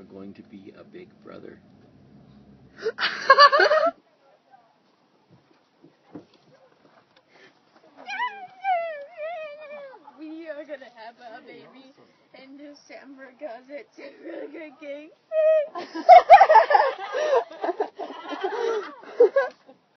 are going to be a big brother. we are gonna have a baby in December because it's a really good game.